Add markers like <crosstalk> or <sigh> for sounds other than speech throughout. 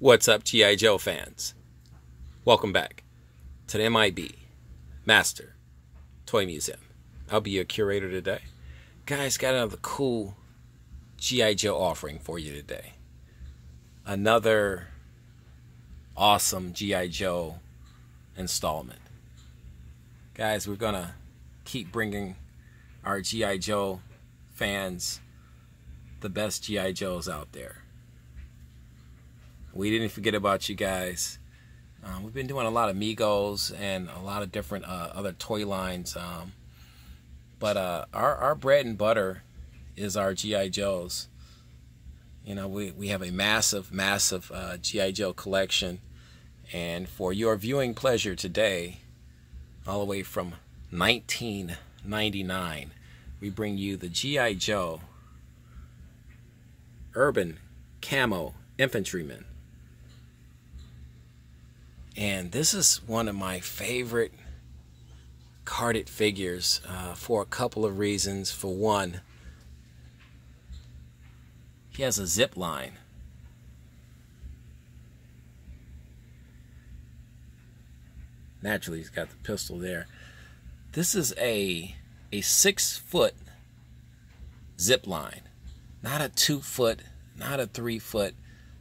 What's up, G.I. Joe fans? Welcome back to the MIB Master Toy Museum. I'll be your curator today. Guys, got another cool G.I. Joe offering for you today. Another awesome G.I. Joe installment. Guys, we're going to keep bringing our G.I. Joe fans the best G.I. Joes out there. We didn't forget about you guys. Um, we've been doing a lot of Megos and a lot of different uh, other toy lines. Um, but uh, our, our bread and butter is our G.I. Joes. You know, we, we have a massive, massive uh, G.I. Joe collection. And for your viewing pleasure today, all the way from 1999, we bring you the G.I. Joe Urban Camo Infantryman. And this is one of my favorite carded figures uh, for a couple of reasons. For one, he has a zip line. Naturally, he's got the pistol there. This is a a six foot zip line, not a two foot, not a three foot,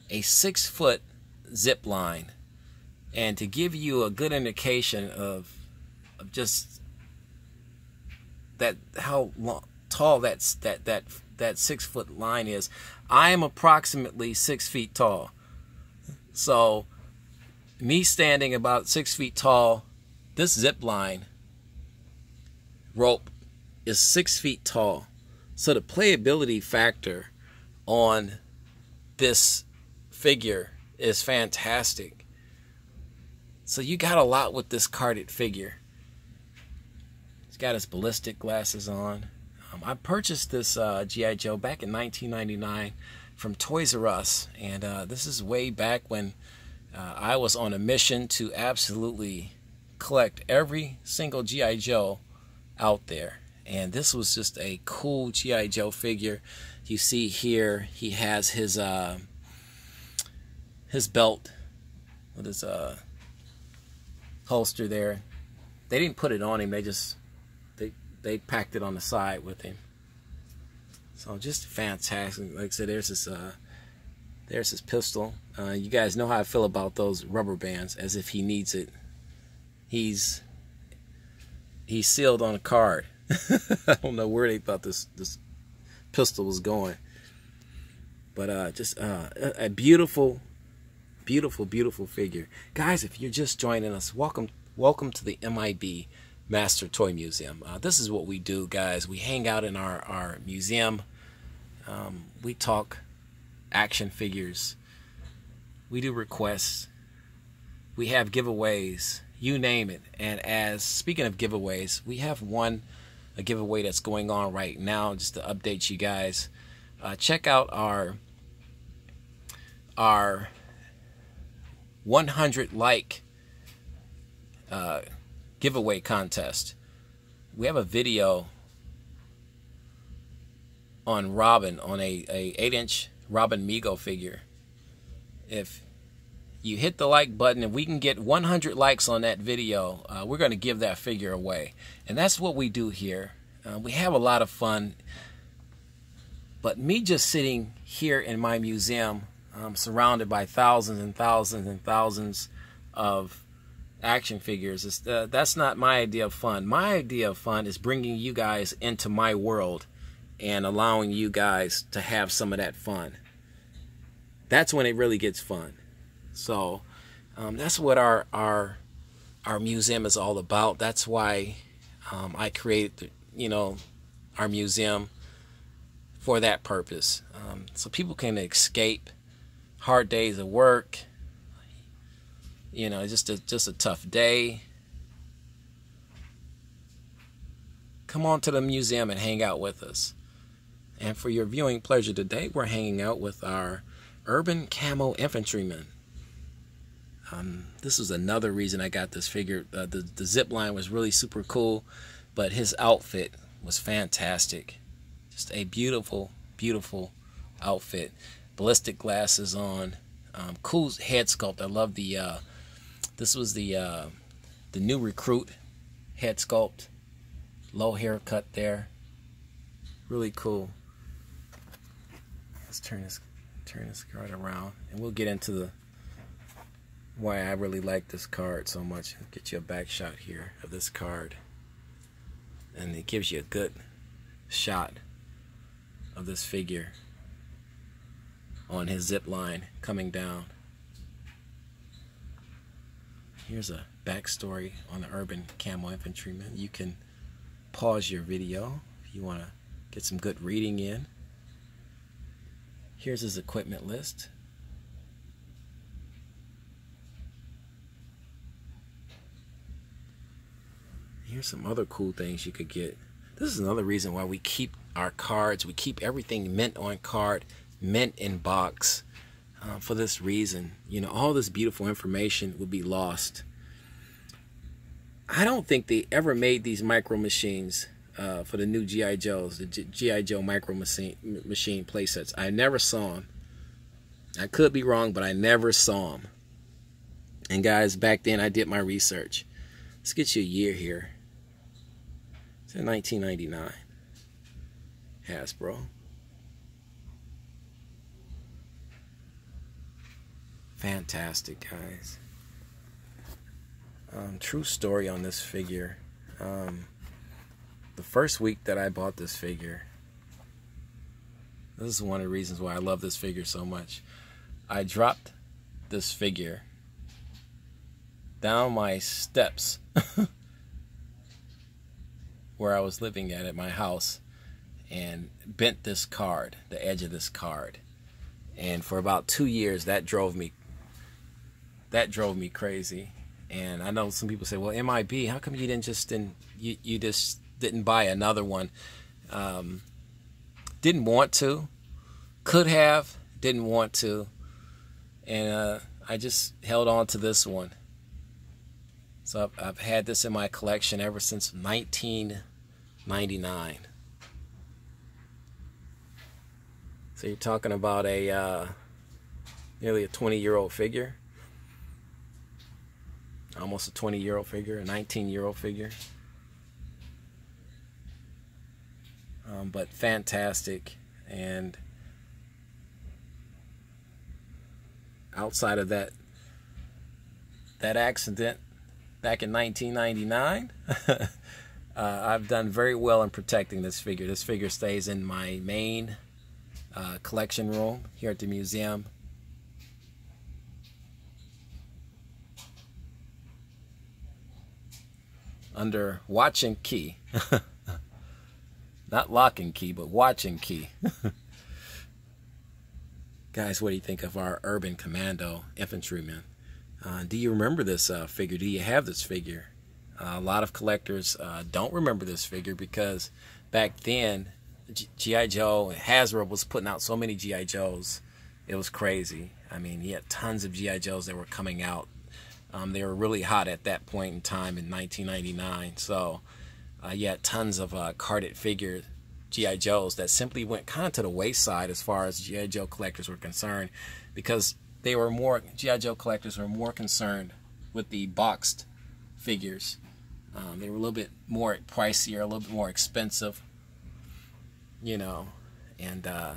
a six foot zip line and to give you a good indication of, of just that how long, tall that's that that that six foot line is, I am approximately six feet tall. So, me standing about six feet tall, this zip line rope is six feet tall. So the playability factor on this figure is fantastic. So you got a lot with this carded figure. He's got his ballistic glasses on. Um, I purchased this uh, G.I. Joe back in 1999 from Toys R Us. And uh, this is way back when uh, I was on a mission to absolutely collect every single G.I. Joe out there. And this was just a cool G.I. Joe figure. You see here, he has his uh, his belt with his uh, holster there. They didn't put it on him. They just they they packed it on the side with him. So just fantastic. Like I said, there's this uh, there's his pistol. Uh, you guys know how I feel about those rubber bands. As if he needs it. He's he's sealed on a card. <laughs> I don't know where they thought this this pistol was going. But uh, just uh, a beautiful Beautiful, beautiful figure. Guys, if you're just joining us, welcome welcome to the MIB Master Toy Museum. Uh, this is what we do, guys. We hang out in our, our museum. Um, we talk action figures. We do requests. We have giveaways. You name it. And as speaking of giveaways, we have one a giveaway that's going on right now. Just to update you guys, uh, check out our our 100 like uh, giveaway contest. We have a video on Robin on a, a 8 inch Robin Mego figure. If you hit the like button and we can get 100 likes on that video, uh, we're going to give that figure away. And that's what we do here. Uh, we have a lot of fun. But me just sitting here in my museum I'm surrounded by thousands and thousands and thousands of action figures. Uh, that's not my idea of fun. My idea of fun is bringing you guys into my world and allowing you guys to have some of that fun. That's when it really gets fun. So um, that's what our our our museum is all about. That's why um, I created, you know, our museum for that purpose, um, so people can escape hard days of work. You know, just a just a tough day. Come on to the museum and hang out with us. And for your viewing pleasure today, we're hanging out with our urban camo infantryman. Um, this was another reason I got this figure. Uh, the the zip line was really super cool, but his outfit was fantastic. Just a beautiful, beautiful outfit ballistic glasses on, Um, cool head sculpt. I love the. Uh, this was the uh, the new recruit head sculpt. Low haircut there. Really cool. Let's turn this turn this card around, and we'll get into the why I really like this card so much. Get you a back shot here of this card, and it gives you a good shot of this figure on his zip line coming down. Here's a backstory on the urban camo infantryman. You can pause your video if you want to get some good reading in. Here's his equipment list. Here's some other cool things you could get. This is another reason why we keep our cards, we keep everything mint on card, mint in box. Uh, for this reason, you know, all this beautiful information would be lost. I don't think they ever made these micro machines uh, for the new GI Joes, the GI Joe micro machine machine playsets. I never saw them. I could be wrong, but I never saw them. And guys, back then I did my research. Let's get you a year here. It's in 1999. Hasbro. Fantastic, guys. Um, true story on this figure. Um, the first week that I bought this figure, this is one of the reasons why I love this figure so much. I dropped this figure down my steps <laughs> where I was living at at my house and bent this card, the edge of this card. And for about two years that drove me that drove me crazy. And I know some people say, "Well, MIB, how come you didn't just didn't you, you just didn't buy another one?" Um, didn't want to, could have, didn't want to, and uh, I just held on to this one. So I've, I've had this in my collection ever since 1999. So you're talking about a uh, nearly a 20 year old figure almost a 20 year old figure, a 19 year old figure. Um, but fantastic. And outside of that, that accident back in 1999, <laughs> uh, I've done very well in protecting this figure. This figure stays in my main uh, collection room here at the museum. Under watch and key. <laughs> Not lock and key, but watch and key. <laughs> Guys, what do you think of our urban commando infantryman? Uh, do you remember this uh, figure? Do you have this figure? Uh, a lot of collectors uh, don't remember this figure because back then, G.I. Joe, Hasbro was putting out so many G.I. Joes. It was crazy. I mean, he had tons of G.I. Joes that were coming out um, they were really hot at that point in time in 1999. So uh, you had tons of uh, carded figure GI Joes that simply went kind of to the wayside as far as GI Joe collectors were concerned, because they were more GI Joe collectors were more concerned with the boxed figures. Um, they were a little bit more pricier, a little bit more expensive, you know, and uh,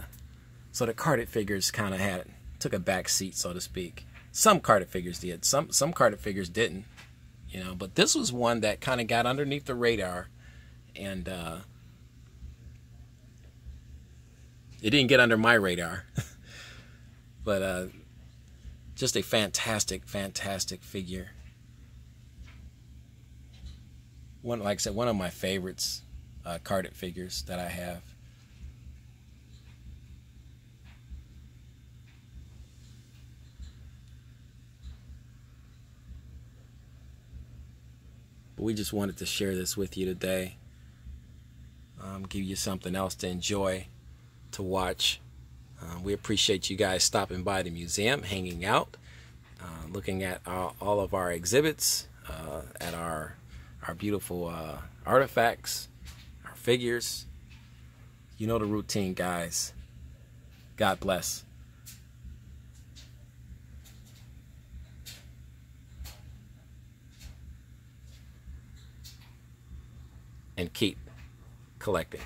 so the carded figures kind of had took a back seat, so to speak. Some carded figures did. Some some carded figures didn't. You know, but this was one that kind of got underneath the radar, and uh, it didn't get under my radar. <laughs> but uh, just a fantastic, fantastic figure. One, like I said, one of my favorites, uh, figures that I have. But we just wanted to share this with you today. Um, give you something else to enjoy, to watch. Uh, we appreciate you guys stopping by the museum, hanging out, uh, looking at our, all of our exhibits, uh, at our our beautiful uh, artifacts, our figures. You know the routine, guys. God bless. And keep collecting.